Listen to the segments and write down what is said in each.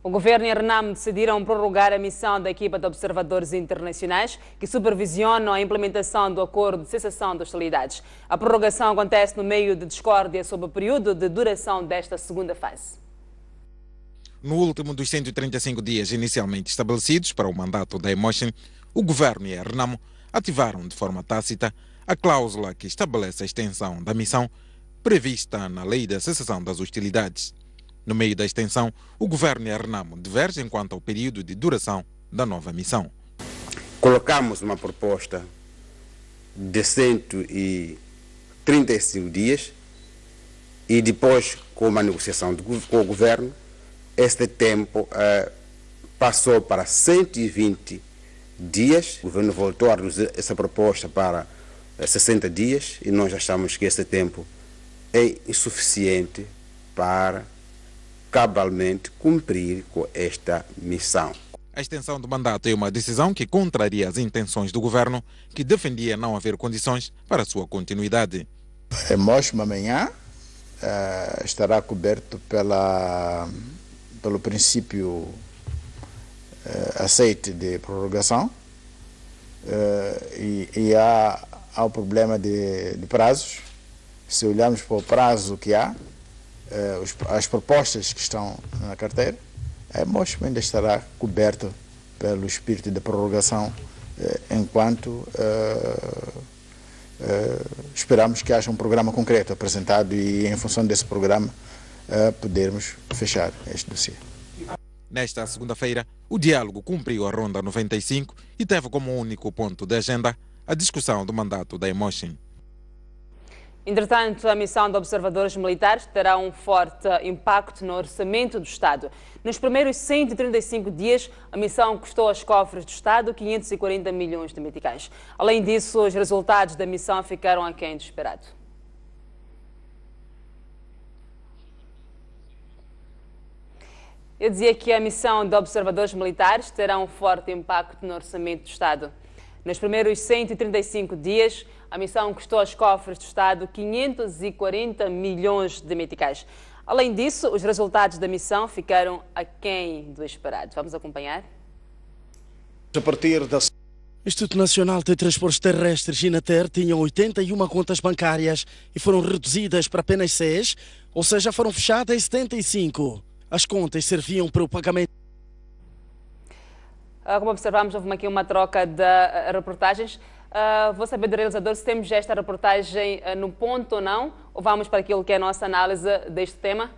O governo e a RENAM decidiram prorrogar a missão da equipa de observadores internacionais que supervisionam a implementação do acordo de cessação de hostilidades. A prorrogação acontece no meio de discórdia sobre o período de duração desta segunda fase. No último dos 135 dias inicialmente estabelecidos para o mandato da Emotion, o governo e a RENAM ativaram de forma tácita a cláusula que estabelece a extensão da missão prevista na Lei da Cessação das Hostilidades. No meio da extensão, o governo e a Renamo divergem quanto ao período de duração da nova missão. Colocamos uma proposta de 135 dias e depois, com uma negociação com o governo, este tempo uh, passou para 120 dias. O governo voltou a reduzir essa proposta para 60 uh, dias e nós achamos que esse tempo é insuficiente para cabalmente cumprir com esta missão. A extensão do mandato é uma decisão que contraria as intenções do governo, que defendia não haver condições para sua continuidade. Mosma amanhã uh, estará coberto pela, pelo princípio uh, aceite de prorrogação uh, e, e, há, há o problema de, de prazos. Se olharmos para o prazo que há, as propostas que estão na carteira, a MOSP ainda estará coberta pelo espírito de prorrogação, uh, enquanto esperamos que haja um programa concreto apresentado e, em função desse programa, podermos fechar este dossiê. Nesta segunda-feira, o diálogo cumpriu a Ronda 95 e teve como único ponto de agenda a discussão do mandato da Emotion. Entretanto, a missão de observadores militares terá um forte impacto no orçamento do Estado. Nos primeiros 135 dias, a missão custou aos cofres do Estado 540 milhões de meticais. Além disso, os resultados da missão ficaram aquém do esperado. Eu dizia que a missão de observadores militares terá um forte impacto no orçamento do Estado. Nos primeiros 135 dias, a missão custou aos cofres do Estado 540 milhões de meticais. Além disso, os resultados da missão ficaram aquém do esperado. Vamos acompanhar? A partir da o Instituto Nacional de Transportes Terrestres, INATER, tinham 81 contas bancárias e foram reduzidas para apenas 6, ou seja, foram fechadas 75. As contas serviam para o pagamento. Ah, como observamos, houve aqui uma troca de ah, reportagens. Uh, vou saber do realizador se temos esta reportagem no ponto ou não, ou vamos para aquilo que é a nossa análise deste tema?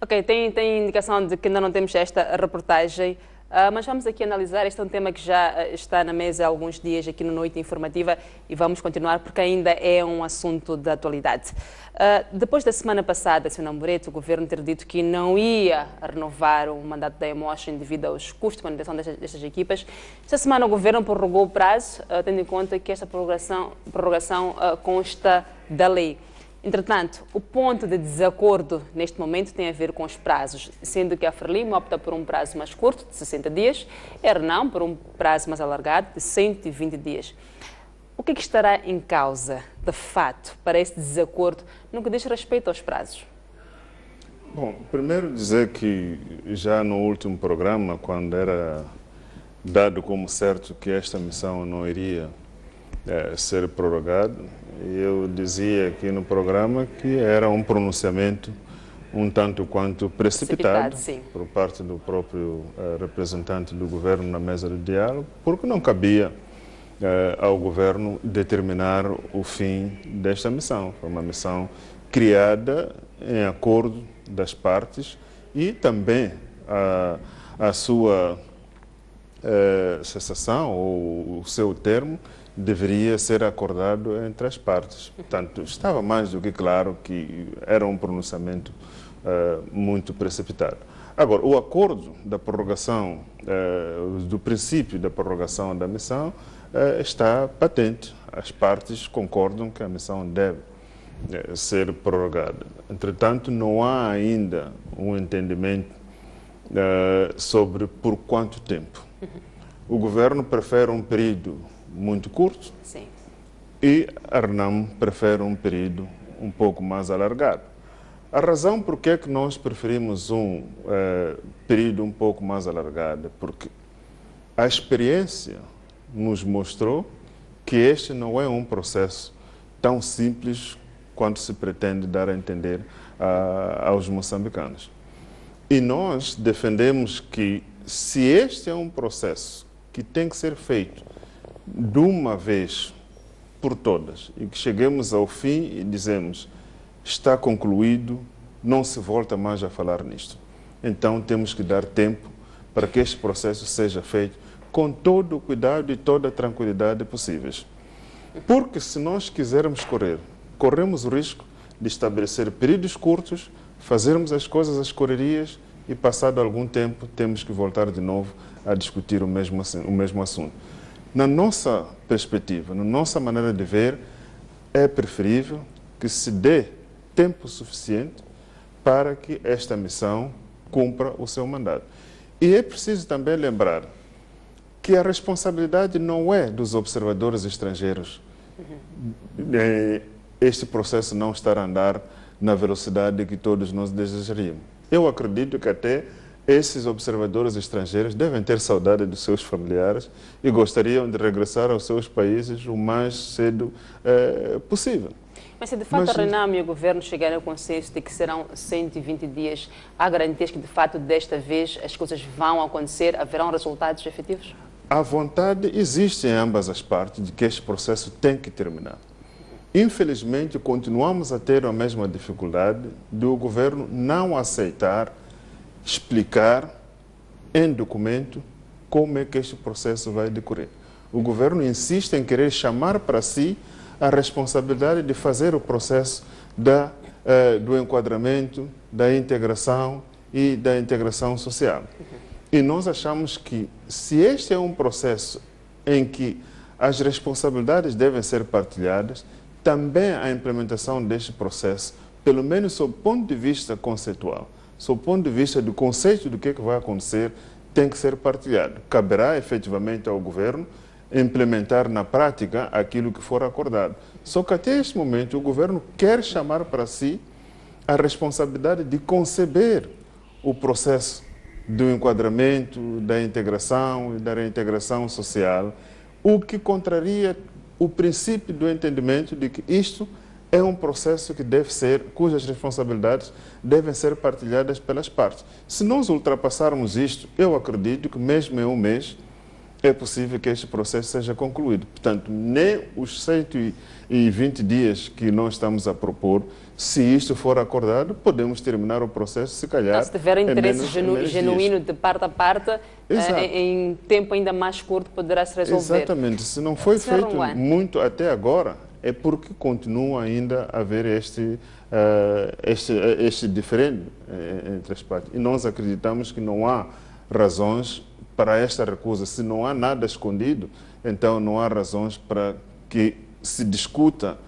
Ok, tem, tem indicação de que ainda não temos esta reportagem. Uh, mas vamos aqui analisar, este é um tema que já uh, está na mesa há alguns dias aqui no Noite Informativa e vamos continuar porque ainda é um assunto de atualidade. Uh, depois da semana passada, Sr. Namoreto, o governo ter dito que não ia renovar o mandato da Emotion devido aos custos de manutenção destas, destas equipas, esta semana o governo prorrogou o prazo, tendo em conta que esta prorrogação, prorrogação consta da lei. Entretanto, o ponto de desacordo neste momento tem a ver com os prazos, sendo que a Frelimo opta por um prazo mais curto, de 60 dias, e a Renan por um prazo mais alargado, de 120 dias. O que, é que estará em causa, de fato, para este desacordo no que diz respeito aos prazos? Bom, primeiro dizer que já no último programa, quando era dado como certo que esta missão não iria é, ser prorrogada, eu dizia aqui no programa que era um pronunciamento um tanto quanto precipitado, precipitado por parte do próprio uh, representante do governo na mesa de diálogo, porque não cabia uh, ao governo determinar o fim desta missão. Foi uma missão criada em acordo das partes e também a, a sua uh, cessação ou o seu termo deveria ser acordado entre as partes. Portanto, estava mais do que claro que era um pronunciamento uh, muito precipitado. Agora, o acordo da prorrogação, uh, do princípio da prorrogação da missão, uh, está patente. As partes concordam que a missão deve ser prorrogada. Entretanto, não há ainda um entendimento sobre por quanto tempo. O governo prefere um período muito curto Sim. e a RENAM prefere um período um pouco mais alargado. A razão por que é que nós preferimos um eh, período um pouco mais alargado, porque a experiência nos mostrou que este não é um processo tão simples quanto se pretende dar a entender uh, aos moçambicanos. E nós defendemos que, se este é um processo que tem que ser feito de uma vez por todas e que cheguemos ao fim e dizemos está concluído, não se volta mais a falar nisto. Então temos que dar tempo para que este processo seja feito com todo o cuidado e toda a tranquilidade possíveis. Porque se nós quisermos correr, corremos o risco de estabelecer períodos curtos, fazermos as coisas às correrias e, passado algum tempo, temos que voltar de novo a discutir o mesmo, o mesmo assunto. Na nossa perspectiva, na nossa maneira de ver, é preferível que se dê tempo suficiente para que esta missão cumpra o seu mandato. E é preciso também lembrar que a responsabilidade não é dos observadores estrangeiros. Uhum. Este processo não estar a andar na velocidade que todos nós desejaríamos. Eu acredito que até esses observadores estrangeiros devem ter saudade dos seus familiares e gostariam de regressar aos seus países o mais cedo eh, possível. Mas se de fato Mas, a Renam e o governo chegarem ao consenso de que serão 120 dias, há garantias que de fato desta vez as coisas vão acontecer, haverão resultados efetivos? A vontade existe em ambas as partes de que este processo tem que terminar. Infelizmente, continuamos a ter a mesma dificuldade do governo não aceitar explicar em documento como é que este processo vai decorrer. O governo insiste em querer chamar para si a responsabilidade de fazer o processo da, eh, do enquadramento, da integração e da integração social. E nós achamos que, se este é um processo em que as responsabilidades devem ser partilhadas, também a implementação deste processo, pelo menos sob o ponto de vista conceitual, sob o ponto de vista do conceito do que, é que vai acontecer, tem que ser partilhado. Caberá efetivamente ao governo implementar na prática aquilo que for acordado. Só que até este momento o governo quer chamar para si a responsabilidade de conceber o processo do enquadramento, da integração e da reintegração social, o que contraria o princípio do entendimento de que isto é um processo que deve ser, cujas responsabilidades devem ser partilhadas pelas partes. Se nós ultrapassarmos isto, eu acredito que mesmo em um mês é possível que este processo seja concluído. Portanto, nem os 120 dias que nós estamos a propor, se isto for acordado, podemos terminar o processo, se calhar. Não, se tiver interesse menos, genuíno de parte a parte, eh, em tempo ainda mais curto poderá se resolver. Exatamente. Se não foi feito muito até agora, é porque continua ainda a haver este, uh, este, este diferente uh, entre as partes. E nós acreditamos que não há razões para esta recusa. Se não há nada escondido, então não há razões para que se discuta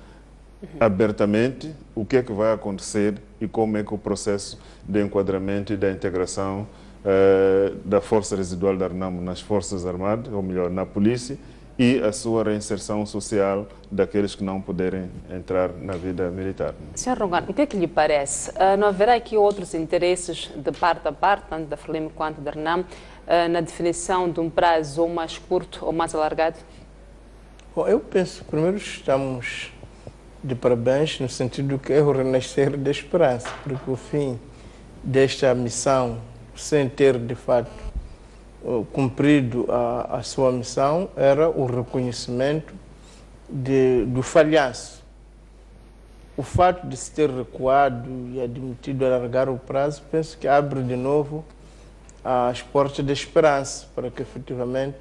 abertamente o que é que vai acontecer e como é que o processo de enquadramento e da integração eh, da Força Residual da Arnamo nas Forças Armadas, ou melhor, na Polícia, e a sua reinserção social daqueles que não puderem entrar na vida militar. Sr. Rongan, o que é que lhe parece? Uh, não haverá aqui outros interesses de parte a parte, tanto da FLIM quanto da RNAM, uh, na definição de um prazo ou mais curto ou mais alargado? Bom, eu penso, primeiro estamos de parabéns no sentido que é o renascer da esperança, porque o fim desta missão, sem ter de fato cumprido a, a sua missão era o reconhecimento de, do falhanço. O fato de se ter recuado e admitido alargar o prazo, penso que abre de novo as portas da esperança para que efetivamente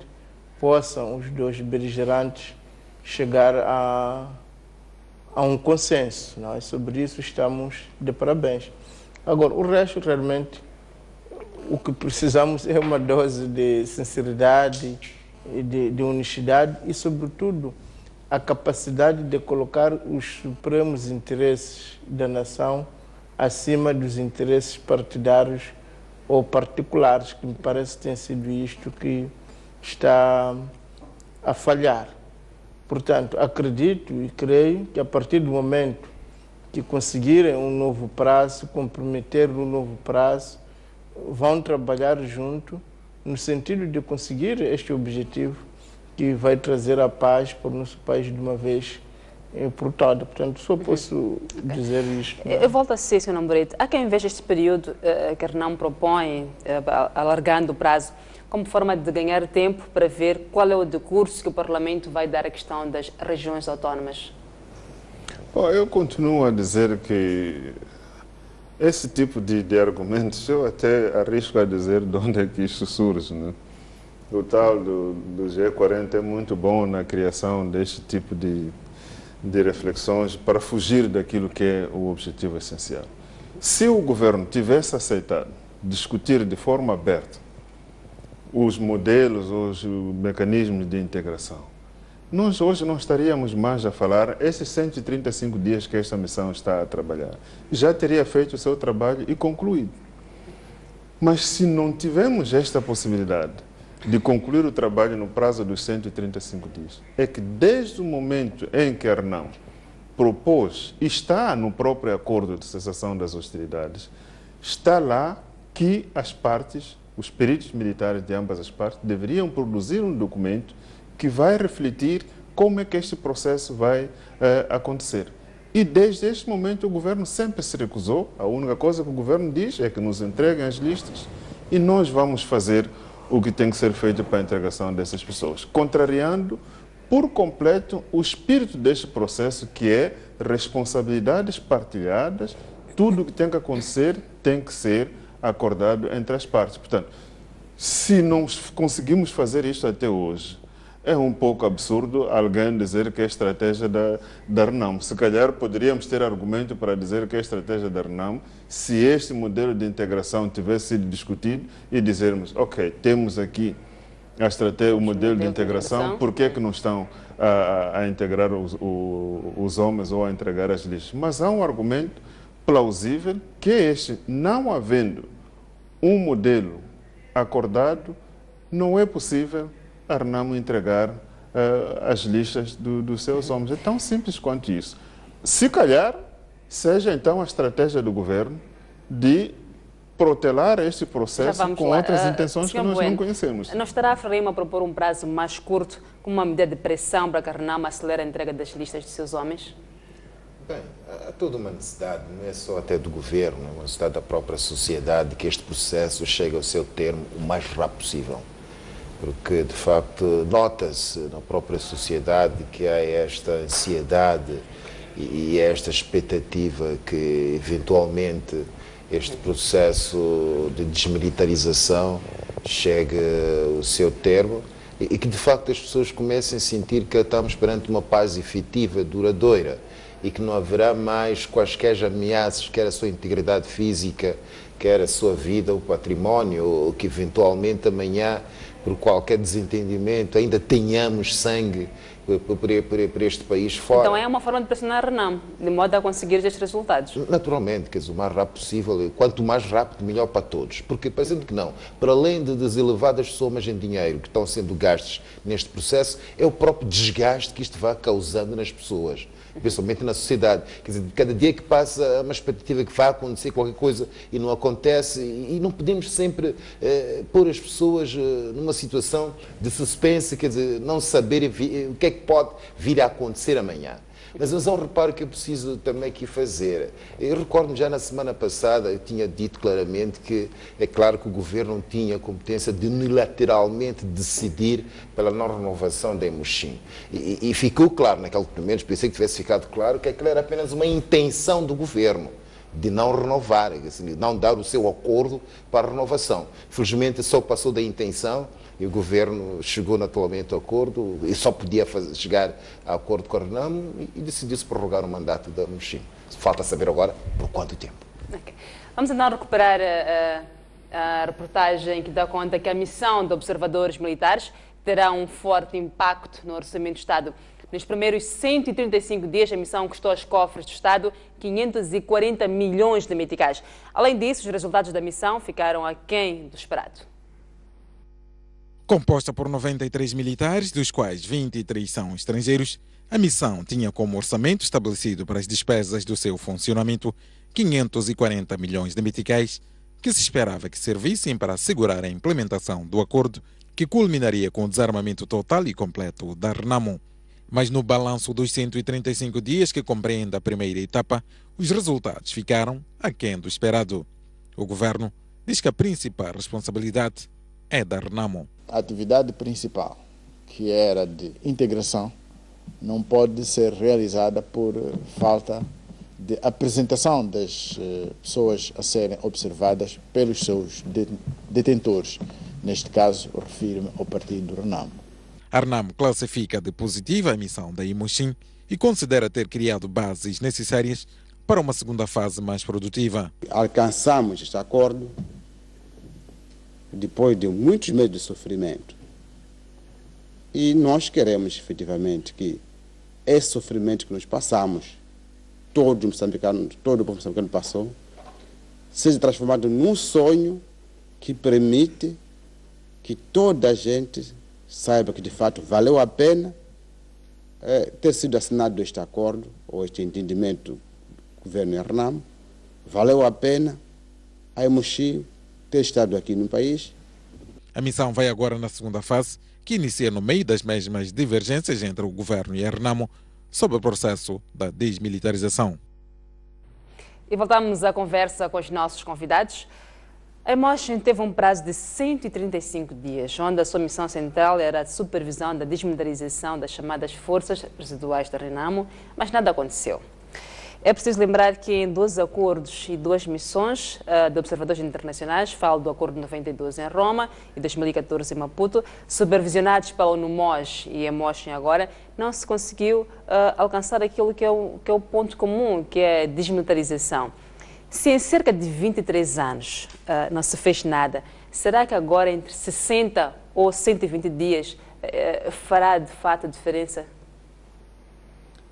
possam os dois beligerantes chegar a, a um consenso. Não? E sobre isso estamos de parabéns. Agora, o resto realmente o que precisamos é uma dose de sinceridade, de, de honestidade e, sobretudo, a capacidade de colocar os supremos interesses da nação acima dos interesses partidários ou particulares, que me parece tem sido isto que está a falhar. Portanto, acredito e creio que a partir do momento que conseguirem um novo prazo, comprometer um novo prazo, vão trabalhar junto no sentido de conseguir este objetivo que vai trazer a paz para o nosso país de uma vez por toda. Portanto, só posso dizer isto. Eu volto a ser, Sr. Namborete, há quem veja este período uh, que Renan propõe, uh, alargando o prazo, como forma de ganhar tempo para ver qual é o decurso que o Parlamento vai dar à questão das regiões autónomas. Bom, eu continuo a dizer que esse tipo de, de argumentos, eu até arrisco a dizer de onde é que isso surge. Né? O tal do, do G40 é muito bom na criação deste tipo de de reflexões para fugir daquilo que é o objetivo essencial. Se o governo tivesse aceitado discutir de forma aberta os modelos, os mecanismos de integração, nós hoje não estaríamos mais a falar esses 135 dias que esta missão está a trabalhar. Já teria feito o seu trabalho e concluído. Mas se não tivermos esta possibilidade, de concluir o trabalho no prazo dos 135 dias é que desde o momento em que Arnão propôs, está no próprio acordo de cessação das hostilidades, está lá que as partes, os peritos militares de ambas as partes, deveriam produzir um documento que vai refletir como é que este processo vai eh, acontecer. E desde este momento o governo sempre se recusou. A única coisa que o governo diz é que nos entreguem as listas e nós vamos fazer o que tem que ser feito para a integração dessas pessoas, contrariando por completo o espírito deste processo, que é responsabilidades partilhadas, tudo o que tem que acontecer tem que ser acordado entre as partes. Portanto, se não conseguimos fazer isto até hoje, é um pouco absurdo alguém dizer que é estratégia da, da RENAM. Se calhar poderíamos ter argumento para dizer que é estratégia da RENAM se este modelo de integração tivesse sido discutido e dizermos, ok, temos aqui a estratégia, o modelo de integração, por que é que não estão a, a integrar os, o, os homens ou a entregar as listas? Mas há um argumento plausível que é este, não havendo um modelo acordado, não é possível a Renamo entregar uh, as listas do, dos seus homens. É tão simples quanto isso. Se calhar, seja então a estratégia do governo de protelar este processo com lá. outras uh, intenções que nós bueno, não conhecemos. Não estará a Frelimo a propor um prazo mais curto, como uma medida de pressão para que a Renamo acelere a entrega das listas de seus homens? Bem, há toda uma necessidade, não é só até do governo, é uma necessidade da própria sociedade que este processo chegue ao seu termo o mais rápido possível porque de facto nota-se na própria sociedade que há esta ansiedade e esta expectativa que eventualmente este processo de desmilitarização chegue ao seu termo e que de facto as pessoas comecem a sentir que estamos perante uma paz efetiva, duradoura e que não haverá mais quaisquer ameaças, quer a sua integridade física, quer a sua vida, o património, ou que eventualmente amanhã por qualquer desentendimento, ainda tenhamos sangue por, este país fora. Então é uma forma de pressionar a Renam, de modo a conseguir estes resultados? Naturalmente, quer dizer, o mais rápido possível, quanto mais rápido, melhor para todos. Porque, parecendo que não, para além de, das elevadas somas em dinheiro que estão sendo gastos neste processo, é o próprio desgaste que isto vai causando nas pessoas principalmente na sociedade. Quer dizer, cada dia que passa há uma expectativa que vai acontecer qualquer coisa e não acontece e não podemos sempre eh, pôr as pessoas eh, numa situação de suspense, quer dizer, não saber o que é que pode vir a acontecer amanhã. Mas, há um reparo que eu preciso também aqui fazer. Eu recordo-me já na semana passada, eu tinha dito claramente que é claro que o governo não tinha competência de unilateralmente decidir pela não renovação da Emuxim. E, e, ficou claro, naquele momento, pensei que tivesse ficado claro que aquilo era apenas uma intenção do governo de não renovar, de não dar o seu acordo para a renovação. Felizmente só passou da intenção e o governo chegou naturalmente ao acordo e só podia fazer, chegar a acordo com a Renamo e, decidiu-se prorrogar o mandato da Muxim. Falta saber agora por quanto tempo. Okay. Vamos então recuperar a, a, a reportagem que dá conta que a missão de observadores militares terá um forte impacto no orçamento do Estado. Nos primeiros 135 dias, a missão custou aos cofres do Estado 540 milhões de meticais. Além disso, os resultados da missão ficaram aquém do esperado. Composta por 93 militares, dos quais 23 são estrangeiros, A missão tinha como orçamento estabelecido para as despesas do seu funcionamento 540 milhões de meticais, que se esperava que servissem para assegurar a implementação do acordo que culminaria com o desarmamento total e completo da Renamo. Mas no balanço dos 135 dias que compreende a primeira etapa, os resultados ficaram aquém do esperado. O governo diz que a principal responsabilidade é da Renamo. A atividade principal, que era de integração, não pode ser realizada por falta de apresentação das eh, pessoas a serem observadas pelos seus detentores. Neste caso, refiro-me ao partido Renamo. A Renamo classifica de positiva a missão da Imuxim e considera ter criado bases necessárias para uma segunda fase mais produtiva. Alcançamos este acordo depois de muitos meses de sofrimento. E nós queremos efetivamente que esse sofrimento que nós passamos, todo moçambicano, todo o povo moçambicano passou, seja transformado num sonho que permite que toda a gente saiba que de fato valeu a pena é, ter sido assinado este acordo ou este entendimento do governo Hernam, valeu a pena a ter estado aqui no país. A missão vai agora na segunda fase, que inicia no meio das mesmas divergências entre o governo e a Renamo sobre o processo da desmilitarização. E voltamos à conversa com os nossos convidados. A Emotion teve um prazo de 135 dias, onde a sua missão central era a supervisão da desmilitarização das chamadas forças residuais da Renamo, mas nada aconteceu. É preciso lembrar que em dois acordos e duas missões uh, de observadores internacionais, falo do Acordo 92 em Roma e 2014 em Maputo, supervisionados pela UNUMOS e EMOSHIN agora, não se conseguiu uh, alcançar aquilo que é, o, que é o ponto comum, que é a desmilitarização. Se em cerca de 23 anos uh, não se fez nada, será que agora entre 60 ou 120 dias fará de fato a diferença?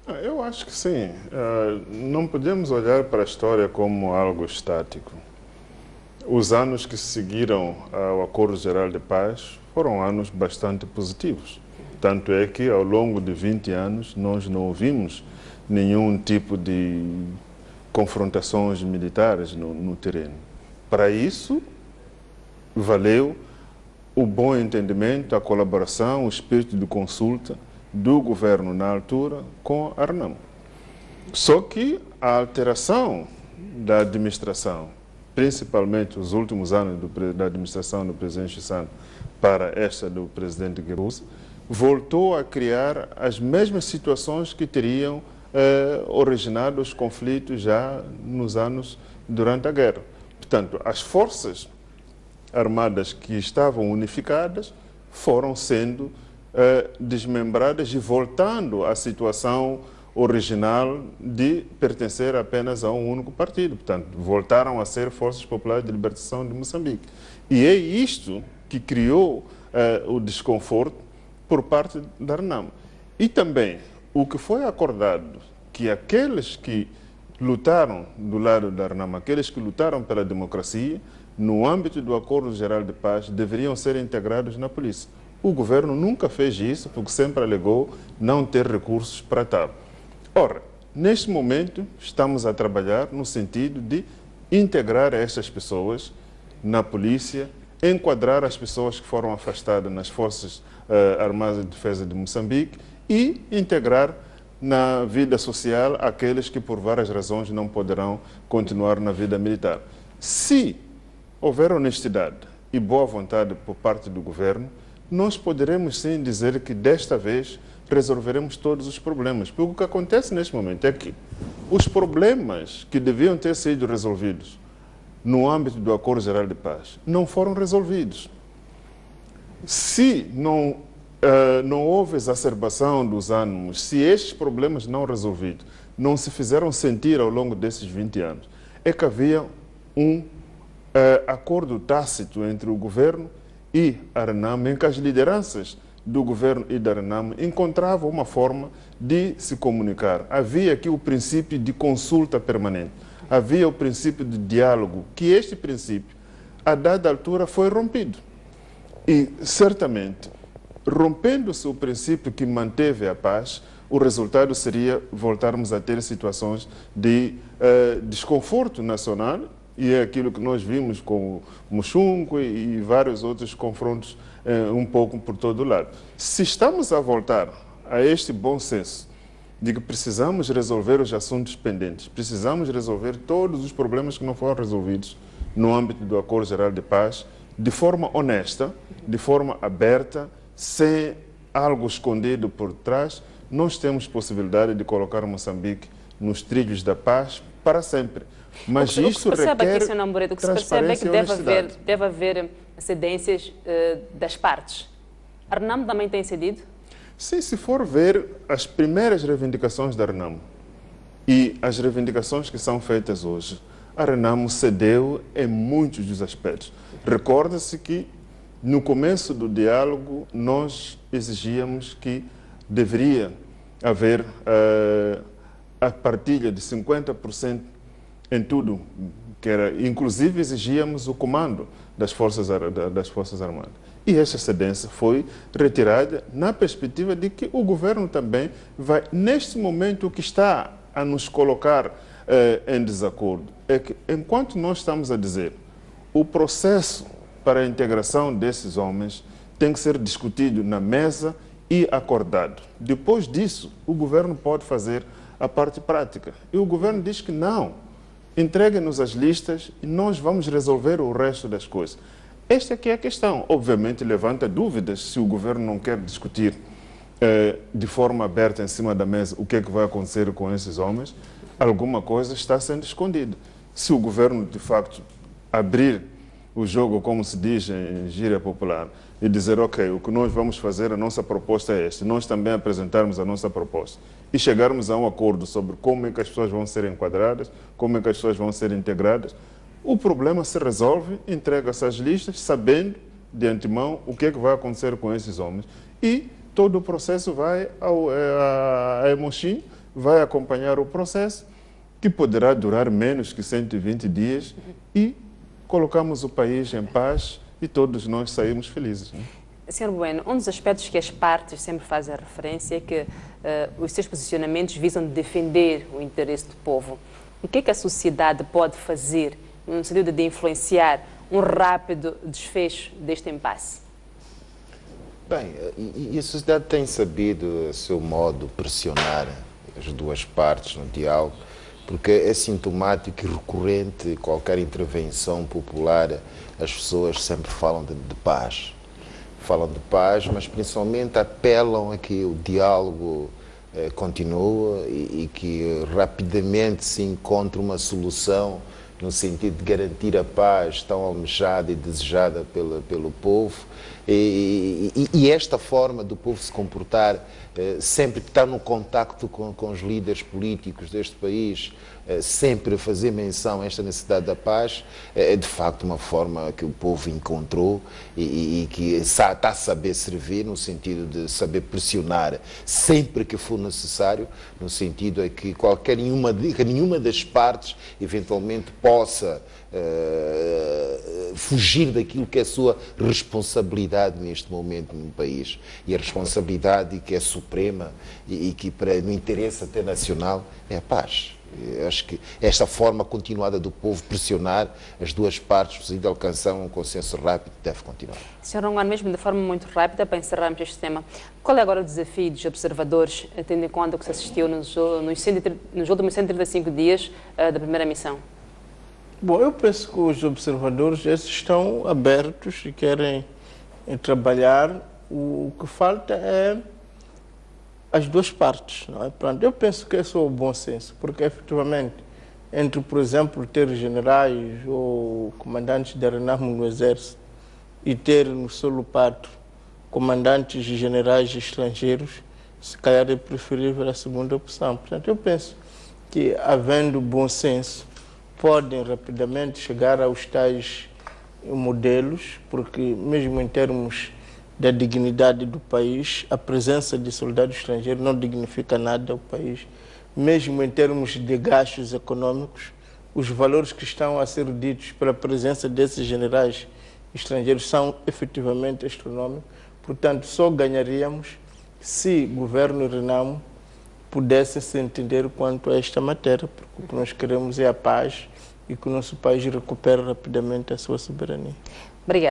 Ah, eu acho que sim. Ah, não podemos olhar para a história como algo estático. Os anos que seguiram ao Acordo Geral de Paz foram anos bastante positivos. Tanto é que, ao longo de 20 anos, nós não ouvimos nenhum tipo de confrontações militares no, no terreno. Para isso, valeu o bom entendimento, a colaboração, o espírito de consulta do governo na altura com a. Só que a alteração da administração, principalmente os últimos anos do, da administração do presidente Chissano para esta do presidente Guebuza, voltou a criar as mesmas situações que teriam eh, originado os conflitos já nos anos durante a guerra. Portanto, as forças armadas que estavam unificadas foram sendo eh, desmembradas e voltando à situação original de pertencer apenas a um único partido. Portanto, voltaram a ser Forças Populares de Libertação de Moçambique. E é isto que criou eh, o desconforto por parte da RNAM. E também o que foi acordado que aqueles que lutaram do lado da RNAM, aqueles que lutaram pela democracia, no âmbito do Acordo Geral de Paz, deveriam ser integrados na polícia. O governo nunca fez isso porque sempre alegou não ter recursos para tal. Ora, neste momento estamos a trabalhar no sentido de integrar estas pessoas na polícia, enquadrar as pessoas que foram afastadas nas Forças uh, Armadas de Defesa de Moçambique e integrar na vida social aqueles que por várias razões não poderão continuar na vida militar. Se houver honestidade e boa vontade por parte do governo, nós poderemos sim dizer que desta vez resolveremos todos os problemas. Porque o que acontece neste momento é que os problemas que deviam ter sido resolvidos no âmbito do Acordo Geral de Paz não foram resolvidos. Se não, uh, não houve exacerbação dos ânimos, se estes problemas não resolvidos não se fizeram sentir ao longo desses 20 anos, é que havia um uh, acordo tácito entre o governo e a Renam, em que as lideranças do governo e da Renam encontravam uma forma de se comunicar. Havia aqui o princípio de consulta permanente, havia o princípio de diálogo, que este princípio, a dada altura, foi rompido. E, certamente, rompendo-se o princípio que manteve a paz, o resultado seria voltarmos a ter situações de uh, desconforto nacional e é aquilo que nós vimos com Muxunco e, e vários outros confrontos uh, um pouco por todo lado. Se estamos a voltar a este bom senso de que precisamos resolver os assuntos pendentes, precisamos resolver todos os problemas que não foram resolvidos no âmbito do Acordo Geral de Paz, de forma honesta, de forma aberta, sem algo escondido por trás, nós temos possibilidade de colocar Moçambique nos trilhos da paz para sempre. Mas o que, isso o que se percebe requer aqui, Sr. Nambureto, o que se percebe é que deve haver, deve haver cedências uh, das partes. A RENAM também tem cedido? Sim, se for ver as primeiras reivindicações da RENAM e as reivindicações que são feitas hoje, a RENAM cedeu em muitos dos aspectos. Recorda-se que no começo do diálogo nós exigíamos que deveria haver uh, a partilha de 50% em tudo, que era, inclusive exigíamos o comando das Forças, das forças Armadas. E essa cedência foi retirada na perspectiva de que o governo também vai, neste momento, o que está a nos colocar eh, em desacordo é que, enquanto nós estamos a dizer o processo para a integração desses homens tem que ser discutido na mesa e acordado. Depois disso, o governo pode fazer a parte prática. E o governo diz que não. Entreguem-nos as listas e nós vamos resolver o resto das coisas. Esta aqui é a questão. Obviamente levanta dúvidas se o governo não quer discutir eh, de forma aberta em cima da mesa o que é que vai acontecer com esses homens. Alguma coisa está sendo escondida. Se o governo, de facto, abrir o jogo, como se diz em gíria popular, e dizer, ok, o que nós vamos fazer, a nossa proposta é esta, nós também apresentarmos a nossa proposta. E chegarmos a um acordo sobre como é que as pessoas vão ser enquadradas, como é que as pessoas vão ser integradas, o problema se resolve, entrega-se as listas, sabendo de antemão o que é que vai acontecer com esses homens. E todo o processo vai ao, é, a, a Emochim, vai acompanhar o processo, que poderá durar menos que 120 dias e colocamos o país em paz e todos nós saímos felizes. Né? Senhor Bueno, um dos aspectos que as partes sempre fazem referência é que uh, os seus posicionamentos visam defender o interesse do povo. O que é que a sociedade pode fazer no sentido de influenciar um rápido desfecho deste impasse? Bem, e a sociedade tem sabido, a seu modo, pressionar as duas partes no diálogo, porque é sintomático e recorrente qualquer intervenção popular as pessoas sempre falam de, de paz. Falam de paz, mas principalmente apelam a que o diálogo eh, continue e, e, que rapidamente se encontre uma solução no sentido de garantir a paz tão almejada e desejada pela, pelo povo. E, e, e, esta forma do povo se comportar, eh, sempre que está no contacto com, com os líderes políticos deste país, sempre fazer menção a esta necessidade da paz, eh, é de facto uma forma que o povo encontrou e, e que está a saber servir, no sentido de saber pressionar sempre que for necessário, no sentido é que qualquer nenhuma, nenhuma das partes eventualmente possa uh, fugir daquilo que é a sua responsabilidade neste momento no país. E a responsabilidade que é suprema e, e que para, no interesse até nacional é a paz. Eu acho que esta forma continuada do povo pressionar as duas partes de alcançar um consenso rápido deve continuar. Sr. Rongan, mesmo de forma muito rápida, para encerrarmos este tema, qual é agora o desafio dos observadores, tendo em conta o que se assistiu nos, nos, nos últimos 135 dias uh, da primeira missão? Bom, eu penso que os observadores esses estão abertos e querem eh, trabalhar. O que falta é as duas partes. Não é? Pronto, eu penso que esse é o bom senso, porque efetivamente, entre, por exemplo, ter generais ou comandantes de renamo no Exército e ter no solo pato comandantes e generais estrangeiros, se calhar é preferível a segunda opção. Portanto, eu penso que, havendo bom senso, podem rapidamente chegar aos tais modelos, porque mesmo em termos da dignidade do país, a presença de soldados estrangeiros não dignifica nada o país. Mesmo em termos de gastos econômicos, os valores que estão a ser ditos pela presença desses generais estrangeiros são efetivamente astronômicos. Portanto, só ganharíamos se o governo Renamo pudessem se entender quanto a esta matéria, porque o que nós queremos é a paz e que o nosso país recupere rapidamente a sua soberania. Obrigada.